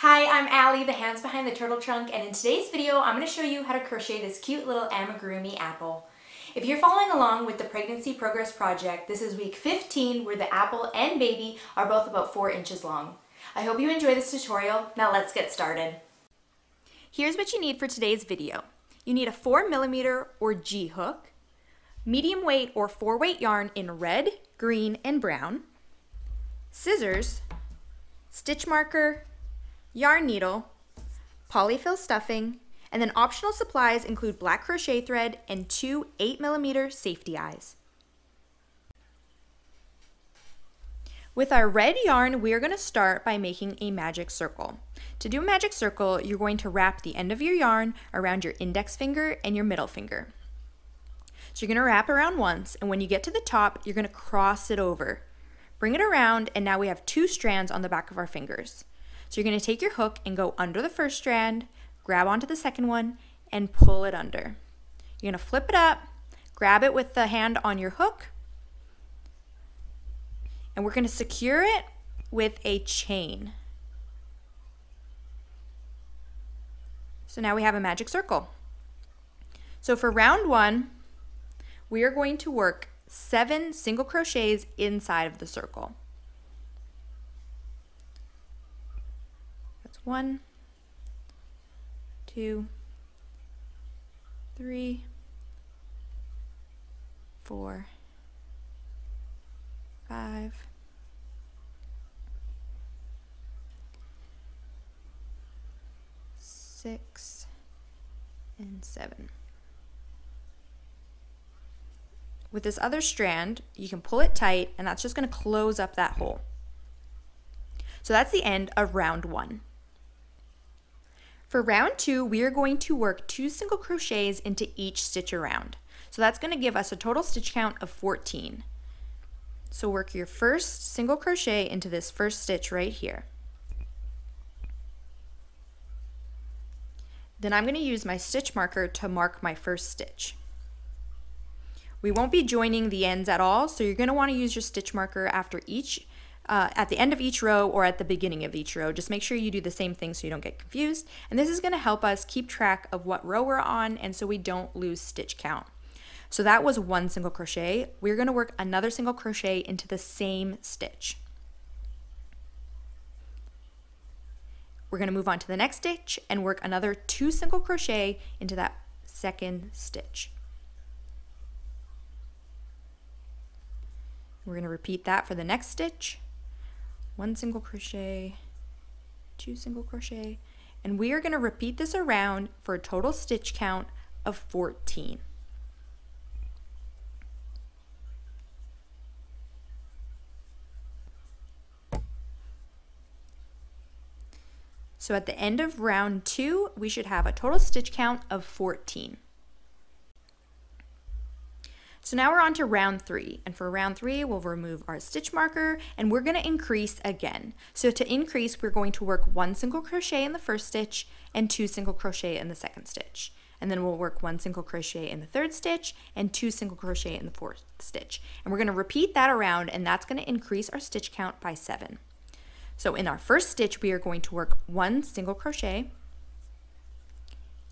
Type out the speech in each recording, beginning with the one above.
Hi, I'm Ali, the hands behind the turtle trunk, and in today's video, I'm going to show you how to crochet this cute little amigurumi apple. If you're following along with the Pregnancy Progress Project, this is week 15 where the apple and baby are both about 4 inches long. I hope you enjoy this tutorial. Now let's get started. Here's what you need for today's video. You need a 4 millimeter or G hook, medium weight or 4 weight yarn in red, green, and brown, scissors, stitch marker, yarn needle, polyfill stuffing, and then optional supplies include black crochet thread and two 8mm safety eyes. With our red yarn, we are going to start by making a magic circle. To do a magic circle, you're going to wrap the end of your yarn around your index finger and your middle finger. So you're going to wrap around once, and when you get to the top, you're going to cross it over. Bring it around, and now we have two strands on the back of our fingers. So you're going to take your hook and go under the first strand, grab onto the second one, and pull it under. You're going to flip it up, grab it with the hand on your hook, and we're going to secure it with a chain. So now we have a magic circle. So for round one, we are going to work seven single crochets inside of the circle. One, two, three, four, five, six, and seven. With this other strand, you can pull it tight and that's just going to close up that hole. So that's the end of round one. For round two, we are going to work two single crochets into each stitch around. So that's going to give us a total stitch count of 14. So work your first single crochet into this first stitch right here. Then I'm going to use my stitch marker to mark my first stitch. We won't be joining the ends at all, so you're going to want to use your stitch marker after each uh, at the end of each row or at the beginning of each row. Just make sure you do the same thing so you don't get confused. And this is going to help us keep track of what row we're on and so we don't lose stitch count. So that was one single crochet. We're going to work another single crochet into the same stitch. We're going to move on to the next stitch and work another two single crochet into that second stitch. We're going to repeat that for the next stitch one single crochet, two single crochet, and we are going to repeat this around for a total stitch count of 14. So at the end of round two, we should have a total stitch count of 14. So now we're on to round three. And for round three, we'll remove our stitch marker and we're gonna increase again. So to increase, we're going to work one single crochet in the first stitch and two single crochet in the second stitch. And then we'll work one single crochet in the third stitch and two single crochet in the fourth stitch. And we're gonna repeat that around and that's gonna increase our stitch count by seven. So in our first stitch, we are going to work one single crochet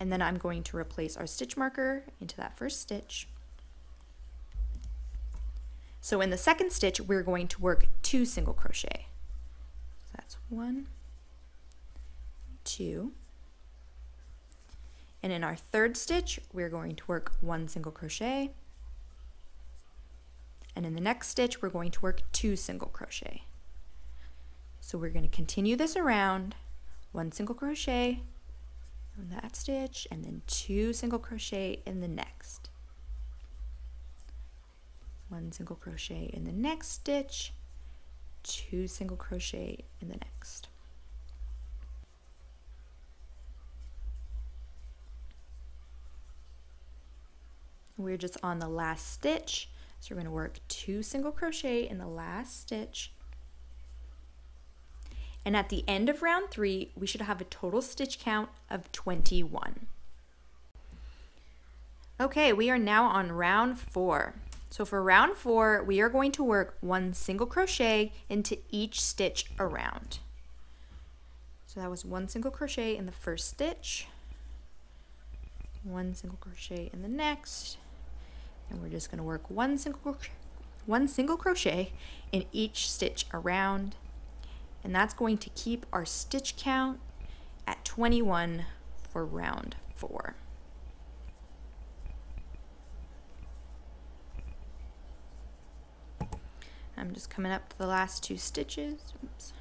and then I'm going to replace our stitch marker into that first stitch. So in the second stitch, we're going to work two single crochet. So that's one, two. And in our third stitch, we're going to work one single crochet. And in the next stitch, we're going to work two single crochet. So we're going to continue this around, one single crochet in that stitch, and then two single crochet in the next one single crochet in the next stitch, two single crochet in the next. We're just on the last stitch, so we're going to work two single crochet in the last stitch. And at the end of round three, we should have a total stitch count of 21. Okay, we are now on round four. So for round four, we are going to work one single crochet into each stitch around. So that was one single crochet in the first stitch, one single crochet in the next, and we're just going to work one single crochet, one single crochet in each stitch around, and that's going to keep our stitch count at 21 for round four. I'm just coming up to the last two stitches. Oops.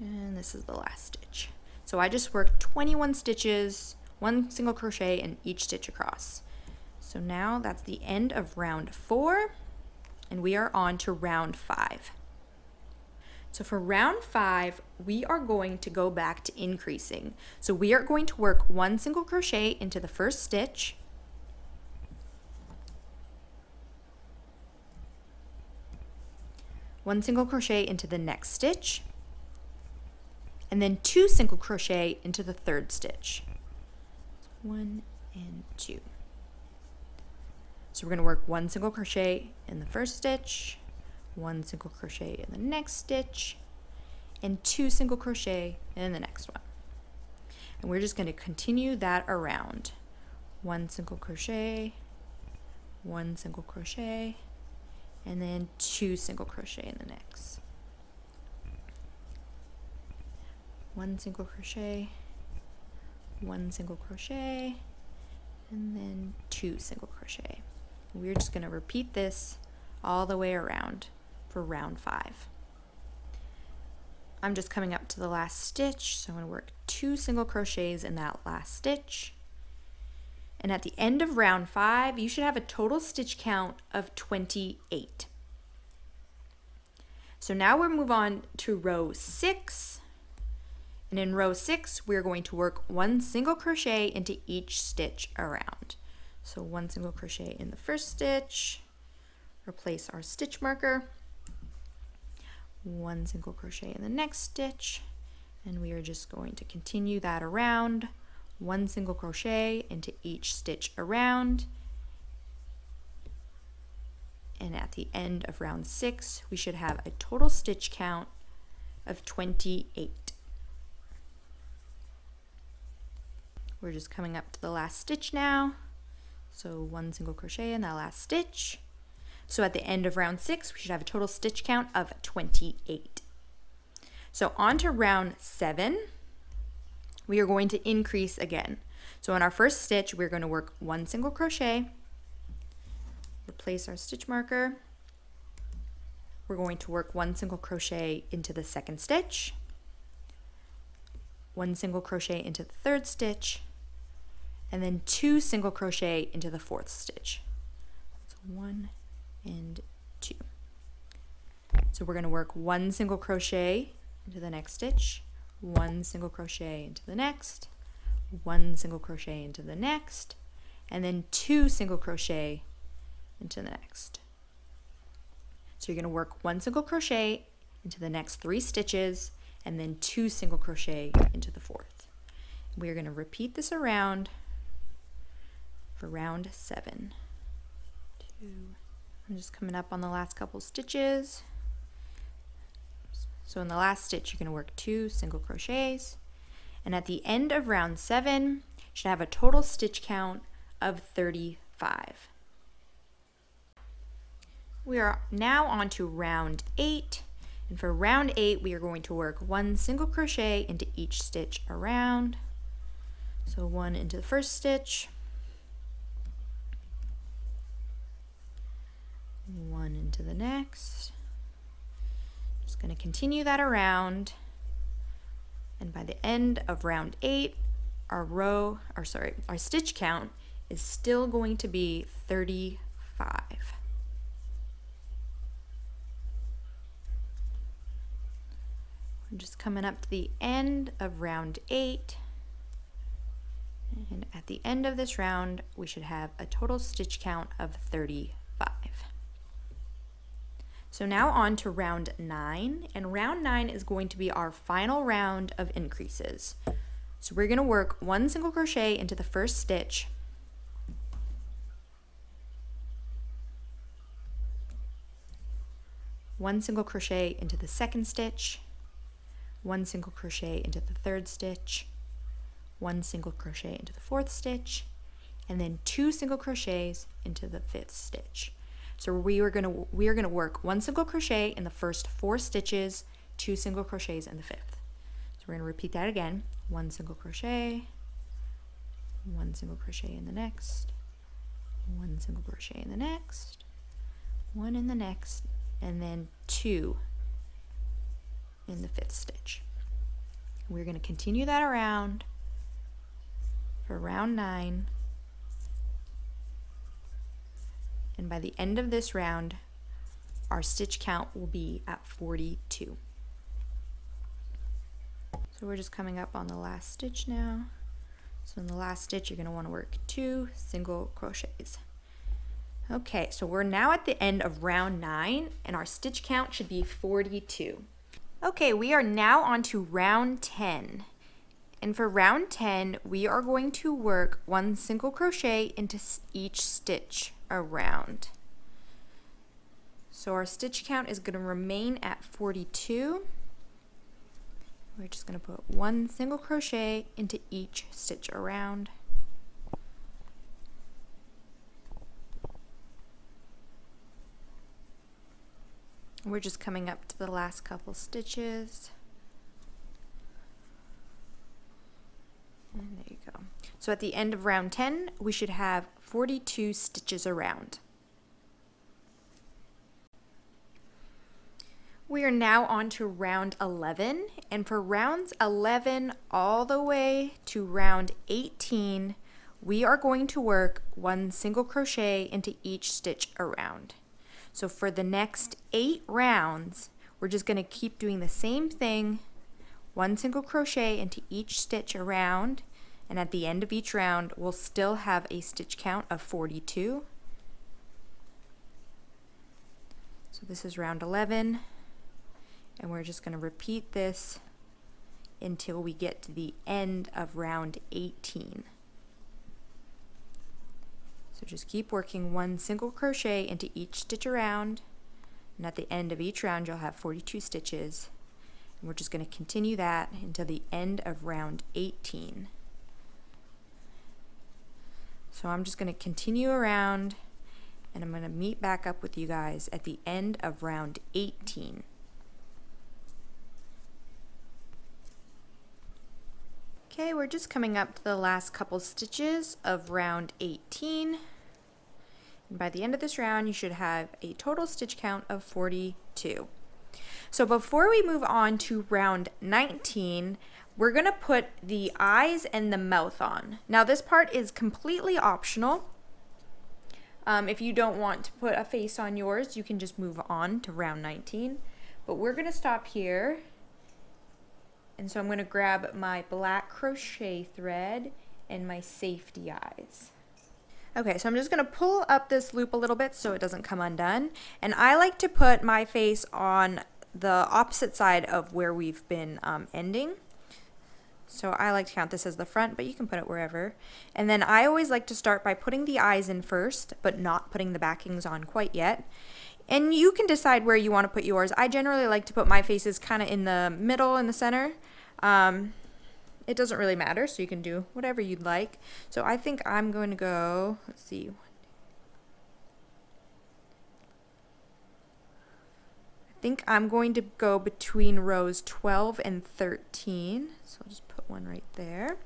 And this is the last stitch. So I just worked 21 stitches, one single crochet in each stitch across. So now that's the end of round four, and we are on to round five. So for round five, we are going to go back to increasing. So we are going to work one single crochet into the first stitch, one single crochet into the next stitch, and then two single crochet into the third stitch. One and two. So we're going to work one single crochet in the first stitch, one single crochet in the next stitch, and two single crochet in the next one. And we're just going to continue that around. One single crochet, one single crochet, and then two single crochet in the next. One single crochet, one single crochet, and then two single crochet. We're just going to repeat this all the way around for round five. I'm just coming up to the last stitch, so I'm going to work two single crochets in that last stitch. And at the end of round five, you should have a total stitch count of 28. So now we'll move on to row six. And in row six, we're going to work one single crochet into each stitch around. So one single crochet in the first stitch, replace our stitch marker, one single crochet in the next stitch, and we are just going to continue that around, one single crochet into each stitch around, and at the end of round six, we should have a total stitch count of 28. We're just coming up to the last stitch now. So one single crochet in that last stitch. So at the end of round six, we should have a total stitch count of 28. So on to round seven, we are going to increase again. So in our first stitch, we're going to work one single crochet, replace our stitch marker. We're going to work one single crochet into the second stitch, one single crochet into the third stitch, and then two single crochet into the fourth stitch. So one and two. So we're going to work one single crochet into the next stitch, one single crochet into the next, one single crochet into the next, and then two single crochet into the next. So you're going to work one single crochet into the next three stitches and then two single crochet into the fourth. We are going to repeat this around for round seven. Two. I'm just coming up on the last couple stitches. So in the last stitch, you're going to work two single crochets. And at the end of round seven, you should have a total stitch count of 35. We are now on to round eight. And for round eight, we are going to work one single crochet into each stitch around. So one into the first stitch, one into the next. To continue that around. And by the end of round eight, our row, or sorry, our stitch count is still going to be 35. We're just coming up to the end of round eight. And at the end of this round, we should have a total stitch count of 35. So now on to round nine, and round nine is going to be our final round of increases. So we're gonna work one single crochet into the first stitch, one single crochet into the second stitch, one single crochet into the third stitch, one single crochet into the fourth stitch, and then two single crochets into the fifth stitch. So we are gonna we are gonna work one single crochet in the first four stitches, two single crochets in the fifth. So we're gonna repeat that again. One single crochet, one single crochet in the next, one single crochet in the next, one in the next, and then two in the fifth stitch. We're to continue that around for round nine. And by the end of this round, our stitch count will be at 42. So we're just coming up on the last stitch now. So in the last stitch, you're going to want to work two single crochets. Okay, so we're now at the end of round nine and our stitch count should be 42. Okay, we are now on to round 10. And for round 10, we are going to work one single crochet into each stitch around. So our stitch count is going to remain at 42. We're just going to put one single crochet into each stitch around. We're just coming up to the last couple stitches. And there you go. So at the end of round 10, we should have 42 stitches around. We are now on to round 11, and for rounds 11 all the way to round 18, we are going to work one single crochet into each stitch around. So for the next eight rounds, we're just going to keep doing the same thing, one single crochet into each stitch around, and at the end of each round, we'll still have a stitch count of 42. So this is round 11, and we're just going to repeat this until we get to the end of round 18. So just keep working one single crochet into each stitch around and at the end of each round you'll have 42 stitches and we're just going to continue that until the end of round 18. So I'm just going to continue around and I'm going to meet back up with you guys at the end of round 18. Okay, we're just coming up to the last couple stitches of round 18. And by the end of this round, you should have a total stitch count of 42. So before we move on to round 19, we're gonna put the eyes and the mouth on. Now this part is completely optional. Um, if you don't want to put a face on yours, you can just move on to round 19. But we're gonna stop here and so I'm to grab my black crochet thread and my safety eyes. Okay, so I'm just to pull up this loop a little bit so it doesn't come undone. And I like to put my face on the opposite side of where we've been um, ending. So I like to count this as the front, but you can put it wherever. And then I always like to start by putting the eyes in first, but not putting the backings on quite yet. And you can decide where you want to put yours. I generally like to put my faces kind of in the middle in the center. Um, it doesn't really matter, so you can do whatever you'd like. So I think I'm going to go, let's see. I think I'm going to go between rows 12 and 13. So I'll just one right there.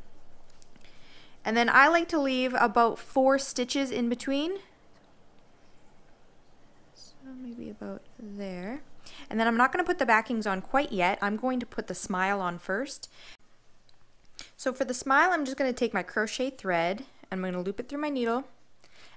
And then I like to leave about four stitches in between. So maybe about there. And then I'm not going to put the backings on quite yet. I'm going to put the smile on first. So for the smile, I'm just going to take my crochet thread. And I'm going to loop it through my needle.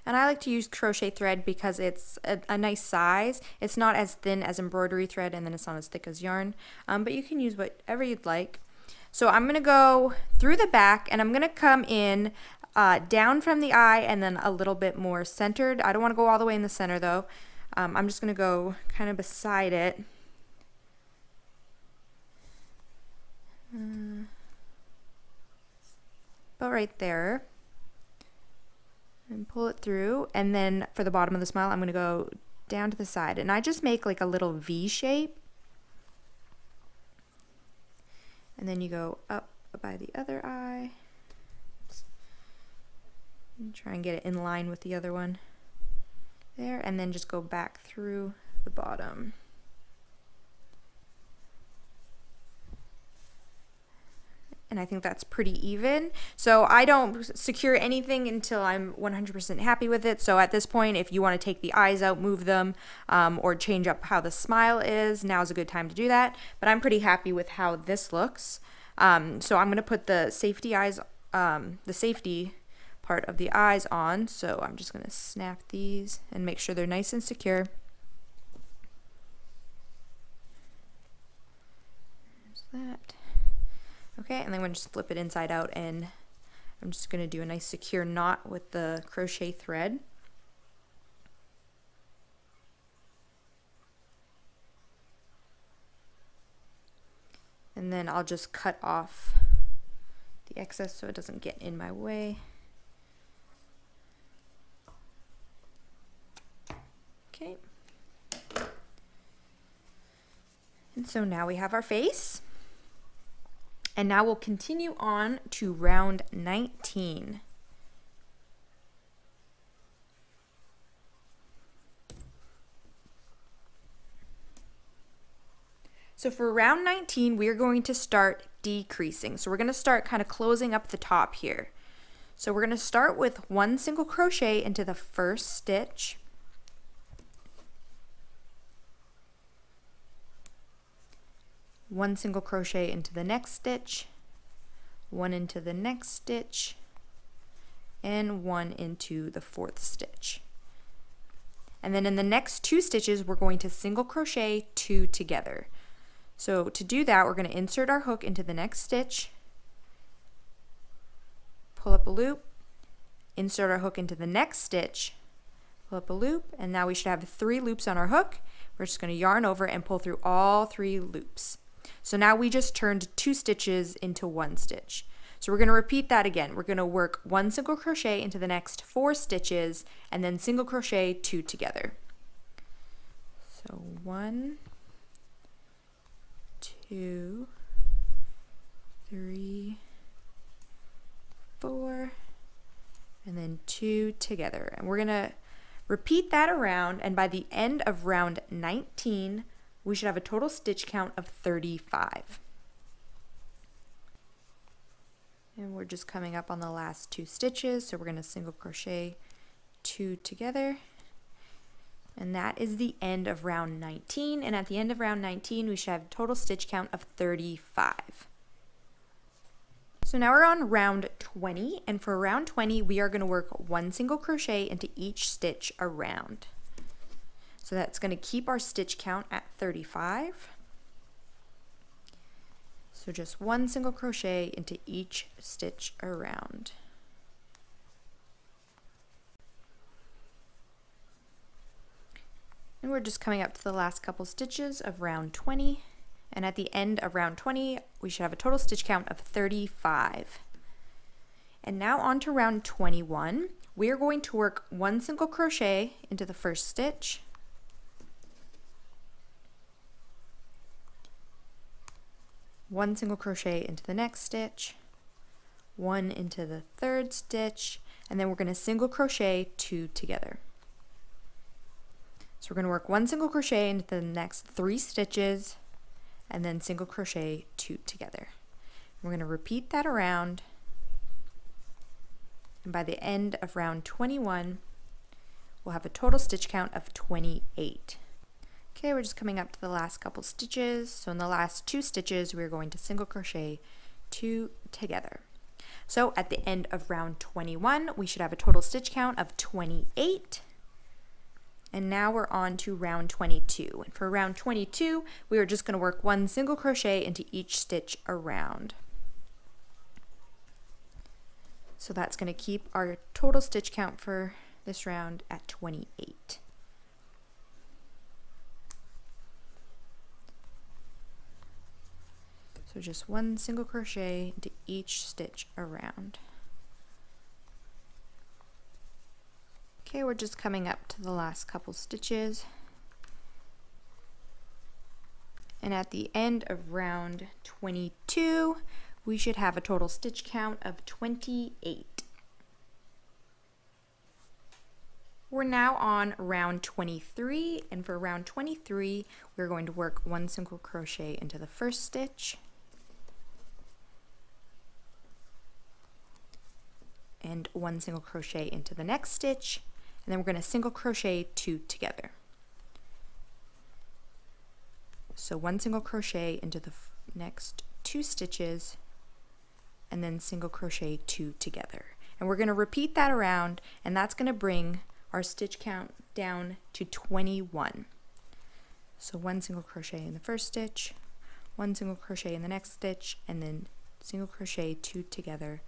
And I like to use crochet thread because it's a, a, nice size. It's not as thin as embroidery thread and then it's not as thick as yarn. Um, but you can use whatever you'd like. So I'm going to go through the back and I'm going to come in uh, down from the eye and then a little bit more centered. I don't want to go all the way in the center though. Um, I'm just going to go kind of beside it. Uh, right there. And pull it through. And then for the bottom of the smile, I'm going to go down to the side. And I just make like a little V shape. And then you go up by the other eye. And try and get it in line with the other one. There, and then just go back through the bottom. And I think that's pretty even. So I don't secure anything until I'm 100% happy with it. So at this point, if you want to take the eyes out, move them, um, or change up how the smile is, now's a good time to do that. But I'm pretty happy with how this looks. Um, so I'm going to put the safety eyes, um, the safety part of the eyes on. So I'm just going to snap these and make sure they're nice and secure. There's that. Okay, and then we're just flip it inside out and I'm just going to do a nice secure knot with the crochet thread. And then I'll just cut off the excess so it doesn't get in my way. Okay. And so now we have our face. And now we'll continue on to round 19. So for round 19, we are going to start decreasing. So we're going to start kind of closing up the top here. So we're going to start with one single crochet into the first stitch. One single crochet into the next stitch, one into the next stitch, and one into the fourth stitch. And then in the next two stitches, we're going to single crochet two together. So to do that, we're going to insert our hook into the next stitch, pull up a loop, insert our hook into the next stitch, pull up a loop, and now we should have three loops on our hook. We're just going to yarn over and pull through all three loops. So now we just turned two stitches into one stitch. So we're going to repeat that again. We're going to work one single crochet into the next four stitches and then single crochet two together. So one, two, three, four, and then two together. And we're going to repeat that around and by the end of round 19, we should have a total stitch count of 35. And we're just coming up on the last two stitches, so we're going to single crochet two together. And that is the end of round 19. And at the end of round 19, we should have a total stitch count of 35. So now we're on round 20, and for round 20, we are going to work one single crochet into each stitch around. So that's going to keep our stitch count at 35. So just one single crochet into each stitch around. And we're just coming up to the last couple stitches of round 20. And at the end of round 20, we should have a total stitch count of 35. And now on to round 21. We are going to work one single crochet into the first stitch, one single crochet into the next stitch, one into the third stitch, and then we're going to single crochet two together. So we're going to work one single crochet into the next three stitches and then single crochet two together. We're going to repeat that around and by the end of round 21 we'll have a total stitch count of 28. Okay, we're just coming up to the last couple stitches. So in the last two stitches, we're going to single crochet two together. So at the end of round 21, we should have a total stitch count of 28. And now we're on to round 22. And for round 22, we are just going to work one single crochet into each stitch around. So that's going to keep our total stitch count for this round at 28. So just one single crochet into each stitch around. Okay, we're just coming up to the last couple stitches. And at the end of round 22, we should have a total stitch count of 28. We're now on round 23, and for round 23, we're going to work one single crochet into the first stitch, and one single crochet into the next stitch, and then we're going to single crochet two together. So one single crochet into the next two stitches and then single crochet two together. And we're going to repeat that around and that's going to bring our stitch count down to 21. So one single crochet in the first stitch, one single crochet in the next stitch, and then single crochet two together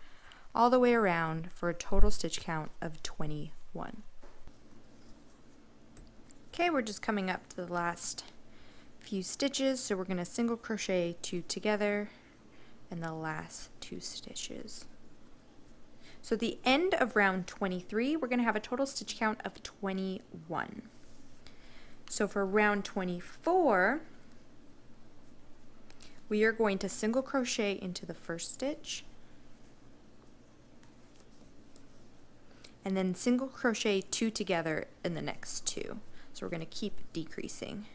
all the way around for a total stitch count of 21. Okay, we're just coming up to the last few stitches so we're going to single crochet two together in the last two stitches. So the end of round 23 we're going to have a total stitch count of 21 so for round 24 we are going to single crochet into the first stitch and then single crochet two together in the next two so we're going to keep decreasing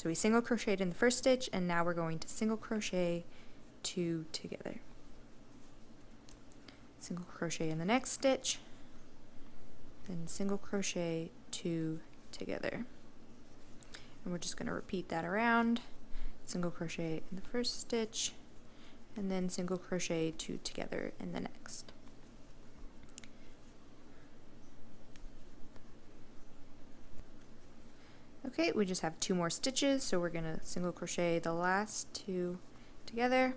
so we single crocheted in the first stitch and now we're going to single crochet two together. Single crochet in the next stitch, then single crochet two together. And we're just going to repeat that around. Single crochet in the first stitch, and then single crochet two together in the next. We just have two more stitches, so we're to single crochet the last two together.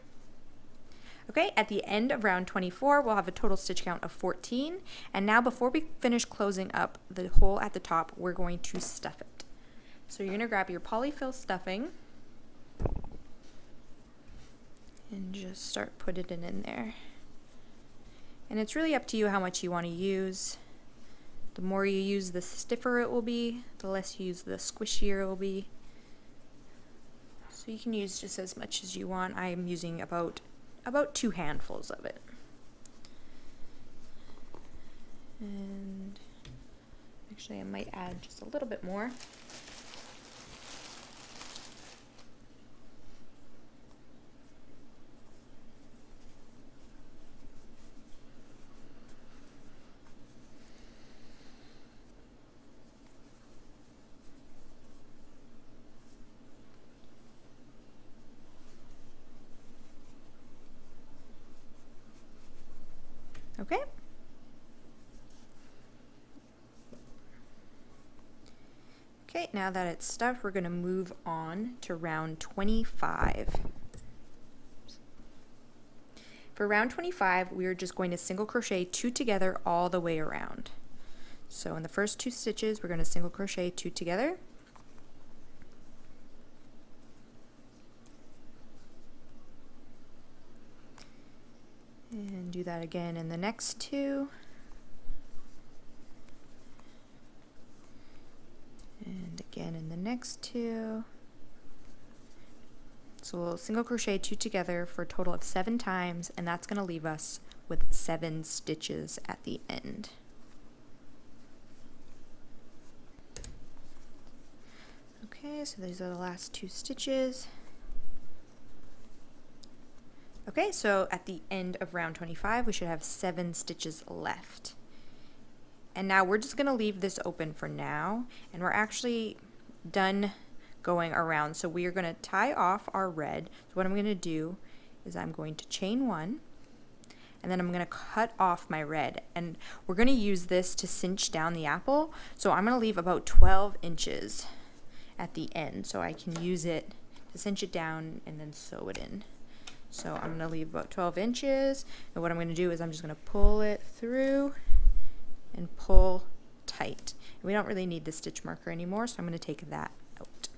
Okay, at the end of round 24, we'll have a total stitch count of 14. And now before we finish closing up the hole at the top, we're going to stuff it. So you're to grab your polyfill stuffing and just start putting it in there. And it's really up to you how much you want to use. The more you use, the stiffer it will be. The less you use, the squishier it will be. So you can use just as much as you want. I am using about about two handfuls of it. And actually I might add just a little bit more. Okay? Okay, now that it's stuffed, we're going to move on to round 25. For round 25, we are just going to single crochet two together all the way around. So in the first two stitches, we're going to single crochet two together. And do that again in the next two. And again in the next two. So we'll single crochet two together for a total of seven times, and that's going to leave us with seven stitches at the end. Okay, so these are the last two stitches. Okay, so at the end of round 25, we should have seven stitches left. And now we're just gonna leave this open for now, and we're actually done going around. So we are gonna tie off our red. So what I'm gonna do is I'm going to chain one, and then I'm gonna cut off my red. And we're gonna use this to cinch down the apple. So I'm gonna leave about 12 inches at the end so I can use it to cinch it down and then sew it in. So I'm going to leave about 12 inches. And what I'm going to do is I'm just going to pull it through and pull tight. We don't really need the stitch marker anymore, so I'm going to take that out.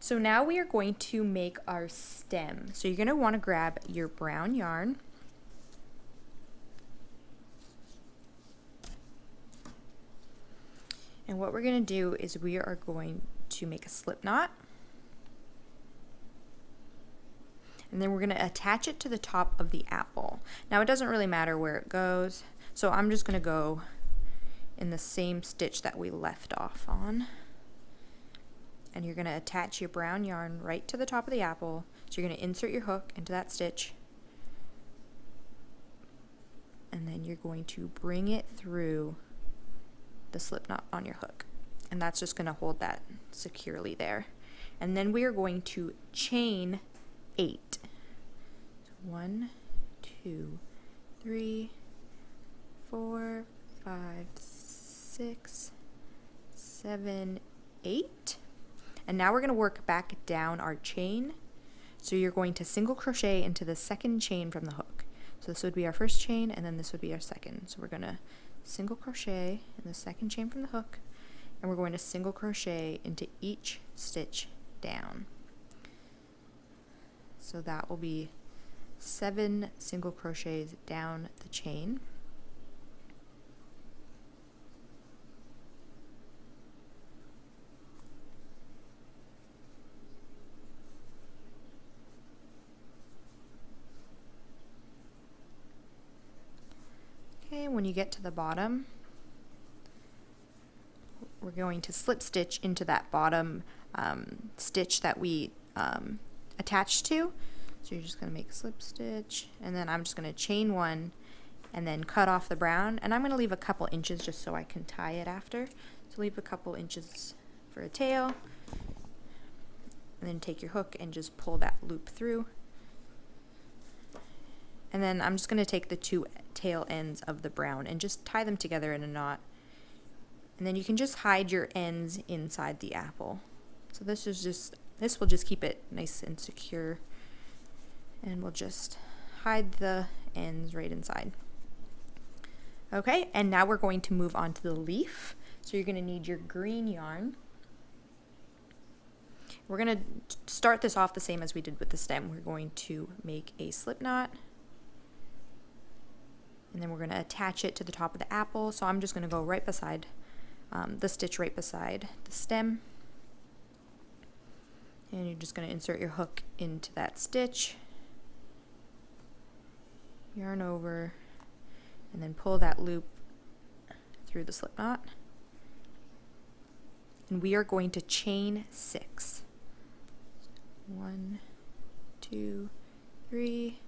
So now we are going to make our stem. So you're going to want to grab your brown yarn. And what we're going to do is we are going to make a slip knot. And then we're going to attach it to the top of the apple. Now it doesn't really matter where it goes. So I'm just going to go in the same stitch that we left off on. And you're going to attach your brown yarn right to the top of the apple. So you're going to insert your hook into that stitch. And then you're going to bring it through the slip knot on your hook. And that's just going to hold that securely there. And then we are going to chain eight. So one, two, three, four, five, six, seven, eight. And now we're going to work back down our chain. So you're going to single crochet into the second chain from the hook. So this would be our first chain and then this would be our second. So we're going to single crochet in the second chain from the hook and we're going to single crochet into each stitch down. So that will be seven single crochets down the chain. Okay, when you get to the bottom, we're going to slip stitch into that bottom um, stitch that we um, attached to. So you're just going to make slip stitch and then I'm just going to chain one and then cut off the brown and I'm going to leave a couple inches just so I can tie it after. So leave a couple inches for a tail and then take your hook and just pull that loop through. And then I'm just going to take the two tail ends of the brown and just tie them together in a knot. And then you can just hide your ends inside the apple. So this is just, this will just keep it nice and secure. And we'll just hide the ends right inside. Okay, and now we're going to move on to the leaf. So you're going to need your green yarn. We're going to start this off the same as we did with the stem. We're going to make a slip knot and then we're going to attach it to the top of the apple. So I'm just going to go right beside um, the stitch right beside the stem. And you're just going to insert your hook into that stitch, yarn over, and then pull that loop through the slip knot. And we are going to chain six. One, two, three,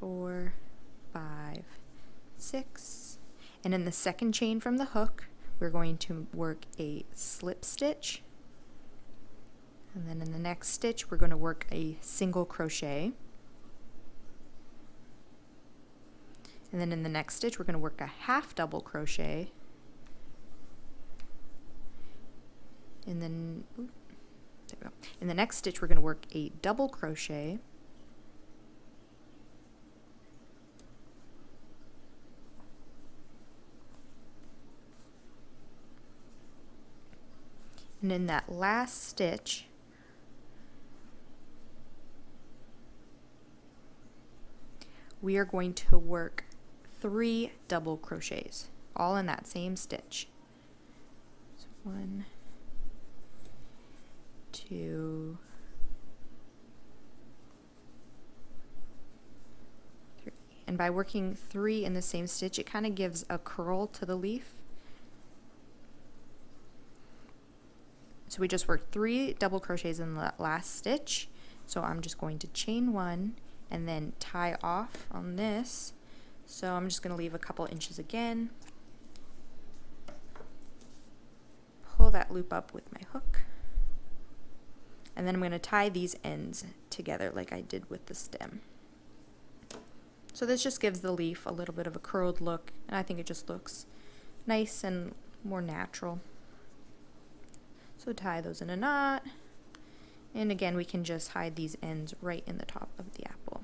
four, five, six. And in the second chain from the hook, we're going to work a slip stitch. And then in the next stitch, we're going to work a single crochet. And then in the next stitch, we're going to work a half double crochet. And then, in the next stitch, we're going to work a double crochet. and in that last stitch we are going to work three double crochets all in that same stitch. So one two three. And by working three in the same stitch it kind of gives a curl to the leaf. So we just worked three double crochets in the last stitch. So I'm just going to chain one and then tie off on this. So I'm just going to leave a couple inches again. Pull that loop up with my hook. And then I'm going to tie these ends together like I did with the stem. So this just gives the leaf a little bit of a curled look and I think it just looks nice and more natural. So tie those in a knot. And again, we can just hide these ends right in the top of the apple.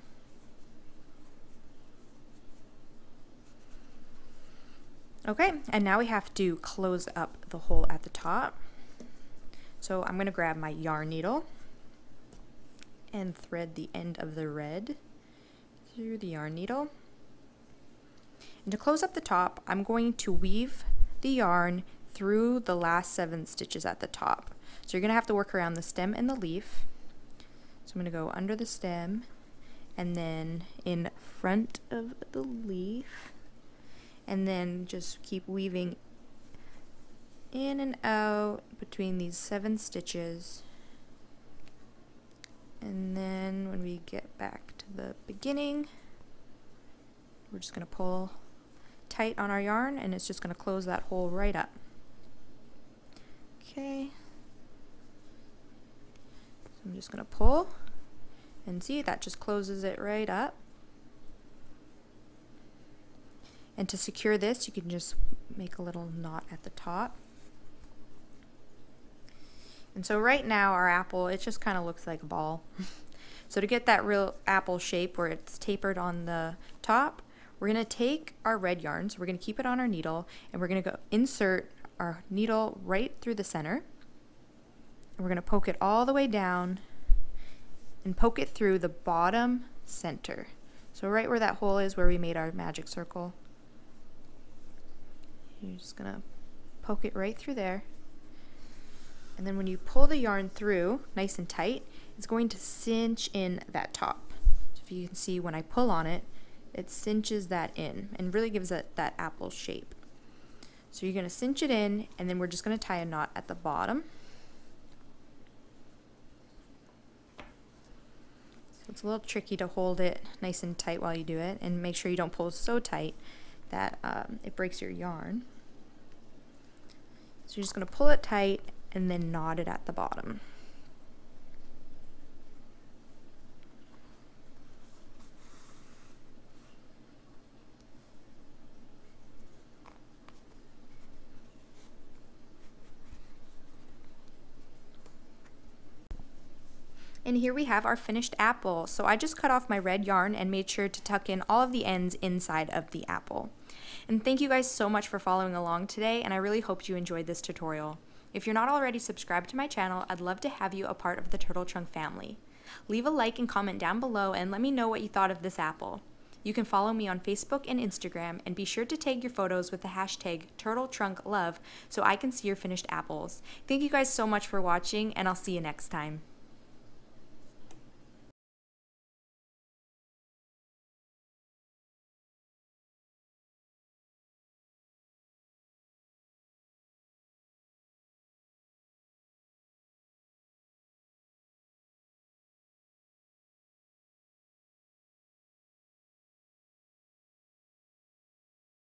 Okay, and now we have to close up the hole at the top. So I'm going to grab my yarn needle and thread the end of the red through the yarn needle. And to close up the top, I'm going to weave the yarn through the last seven stitches at the top. So you're going to have to work around the stem and the leaf. So I'm going to go under the stem and then in front of the leaf. And then just keep weaving in and out between these seven stitches. And then when we get back to the beginning we're just going to pull tight on our yarn and it's just going to close that hole right up. Okay I'm just going to pull and see that just closes it right up. And to secure this you can just make a little knot at the top. And so right now our apple it just kind of looks like a ball. So to get that real apple shape where it's tapered on the top we're going to take our red yarn, so we're going to keep it on our needle and we're going to go insert our needle right through the center we're going to poke it all the way down and poke it through the bottom center. So right where that hole is where we made our magic circle. You're just going to poke it right through there. And then when you pull the yarn through nice and tight, it's going to cinch in that top. So if you can see when I pull on it, it cinches that in and really gives it that apple shape. So you're going to cinch it in and then we're just going to tie a knot at the bottom. It's a little tricky to hold it nice and tight while you do it and make sure you don't pull so tight that um, it breaks your yarn. So you're just going to pull it tight and then knot it at the bottom. And here we have our finished apple. So I just cut off my red yarn and made sure to tuck in all of the ends inside of the apple. And thank you guys so much for following along today, and I really hope you enjoyed this tutorial. If you're not already subscribed to my channel, I'd love to have you a part of the Turtle Trunk family. Leave a like and comment down below and let me know what you thought of this apple. You can follow me on Facebook and Instagram and be sure to tag your photos with the hashtag TurtleTrunkLove so I can see your finished apples. Thank you guys so much for watching and I'll see you next time.